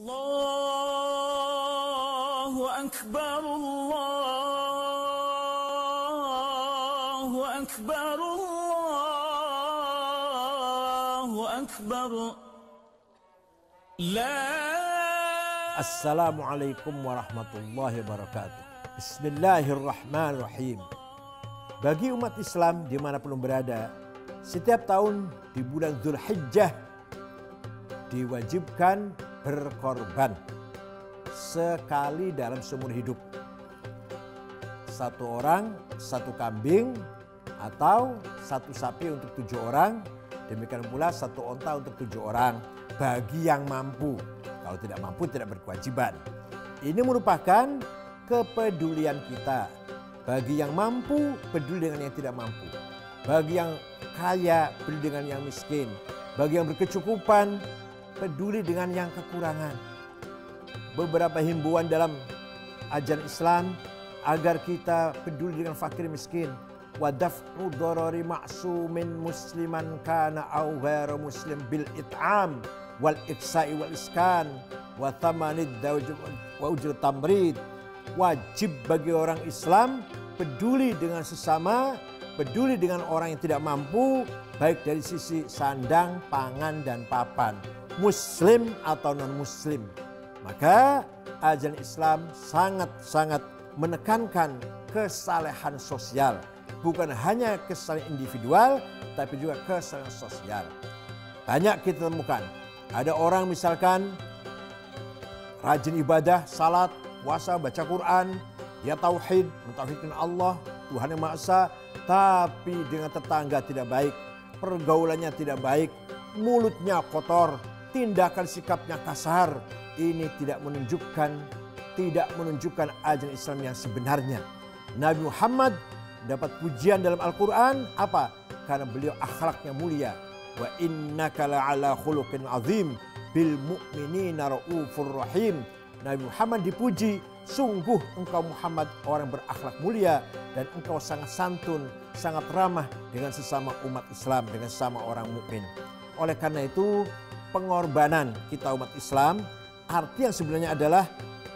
الله أكبر الله أكبر الله أكبر لا Assalamualaikum warahmatullahi wabarakatuh. Bismillahirrahmanirrahim. Bagi umat Islam dimanapun berada, setiap tahun di bulan Zulhijjah diwajibkan berkorban sekali dalam seumur hidup. Satu orang, satu kambing, atau satu sapi untuk tujuh orang. Demikian pula satu onta untuk tujuh orang bagi yang mampu. Kalau tidak mampu tidak berkewajiban. Ini merupakan kepedulian kita. Bagi yang mampu, peduli dengan yang tidak mampu. Bagi yang kaya, peduli dengan yang miskin. Bagi yang berkecukupan, peduli dengan yang kekurangan. Beberapa himbauan dalam ajaran Islam agar kita peduli dengan fakir miskin. Wadaf'u darari ma'sumin musliman kana au muslim bil it'am wal iksa'i wal iskan wa thamanid wa ujur tamrid. Wajib bagi orang Islam peduli dengan sesama, peduli dengan orang yang tidak mampu, baik dari sisi sandang, pangan, dan papan. Muslim atau non-muslim. Maka ajaran Islam sangat-sangat menekankan kesalehan sosial. Bukan hanya kesalahan individual, tapi juga kesalahan sosial. Banyak kita temukan. Ada orang misalkan rajin ibadah, salat, puasa, baca Quran, dia tauhid, mentauhidkan Allah, Tuhan yang Maha Esa, tapi dengan tetangga tidak baik, pergaulannya tidak baik, mulutnya kotor, tindakan sikapnya kasar. Ini tidak menunjukkan tidak menunjukkan ajaran Islam yang sebenarnya. Nabi Muhammad dapat pujian dalam Al-Quran apa? Karena beliau akhlaknya mulia. Wa innaka la'ala khuluqin azim bil mu'minina ra'ufur rahim. Nabi Muhammad dipuji, sungguh engkau Muhammad orang berakhlak mulia dan engkau sangat santun, sangat ramah dengan sesama umat Islam, dengan sesama orang mukmin. Oleh karena itu, pengorbanan kita umat Islam arti yang sebenarnya adalah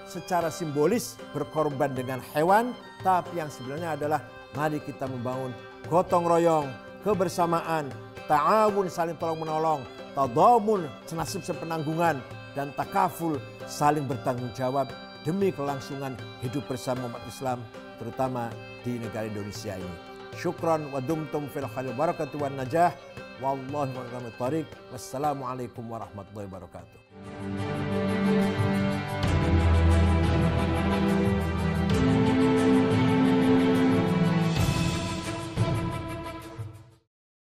secara simbolis berkorban dengan hewan, tapi yang sebenarnya adalah mari kita membangun gotong royong, kebersamaan, ta'awun saling tolong menolong, tadamun senasib sepenanggungan, dan takaful saling bertanggung jawab demi kelangsungan hidup bersama umat Islam terutama di negara Indonesia ini. Syukran wa dumtum fil khair barakatuh wan najah. والله مرغم الطريق والسلام عليكم ورحمة الله وبركاته.